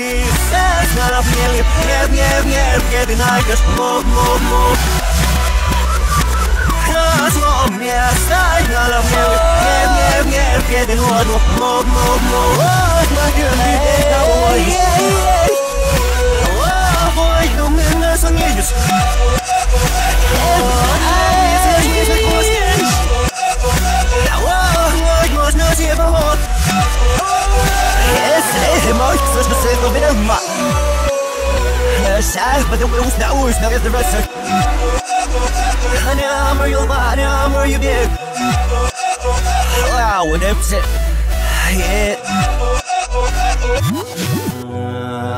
Sisällä mieli, mier, mier, mier, kevin aikas, mo, mo, mo. Kas on mies, sisällä mieli, mier, mier, mier, kevin huono, mo, mo, mo. بدو وسنا وسنا غير راسك انا عمر يلبا انا عمر يبيك واو نفسي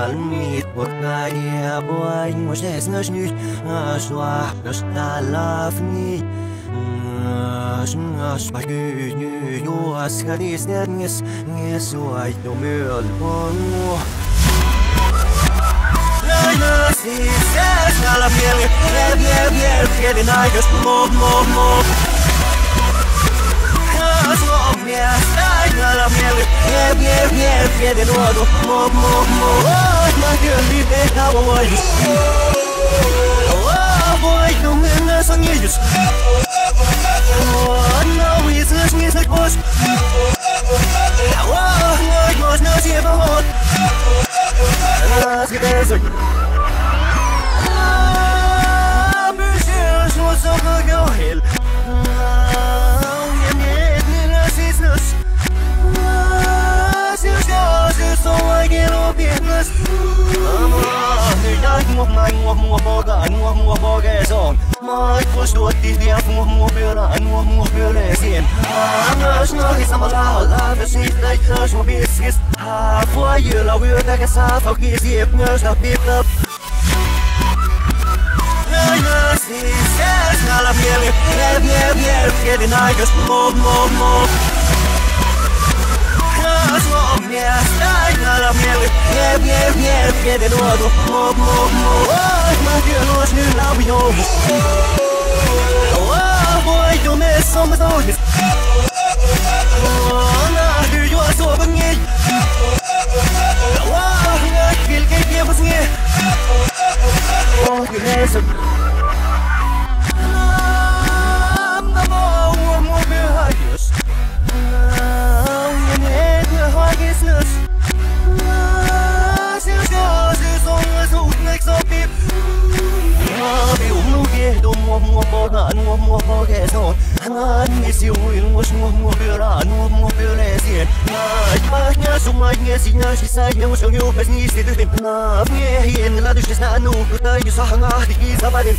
الميت بطني ابوي مش نسنشني اشوا نشتالافني Snaš pagyny juos kadis netngis Ngesuai domyöl pongu Snälla mieli, miel, miel, miel, mieli naikas, mo, mo, mo Suomia, snälla mieli, miel, miel, miel, mieli luodu, mo, mo, mo Mä kyllä tehdä voisi Voi, kun mennä sangijus No, it's me, it's boss Ой, можно себе вот Раз, где mua mua mua boga mua mua boga zon Mai förstår det det jag mua mua björa mua mua björa sen Annars när vi samma la la för sig där jag som biskis Ha får ju la vi där kan sa för kis i öppnas Minä mieli, mieli, mieli, mieli, mietin aikas muut, muut, muut. Jos mä oon mies, aina mieli, mieli, mieli, mieli, mietin luotu, muut, muut, muut. Oi, mä kyllä ois nyt avioon. Oi, voi jo messa, mä toimis. Mua mua biểu là mua mua biểu lệ diện na ma nhá sung mai nghe si nhá si sai nhá mua yêu phải ni si tìm na nghe hiền là được na nu tôi như sao hăng á thì sao ba đêm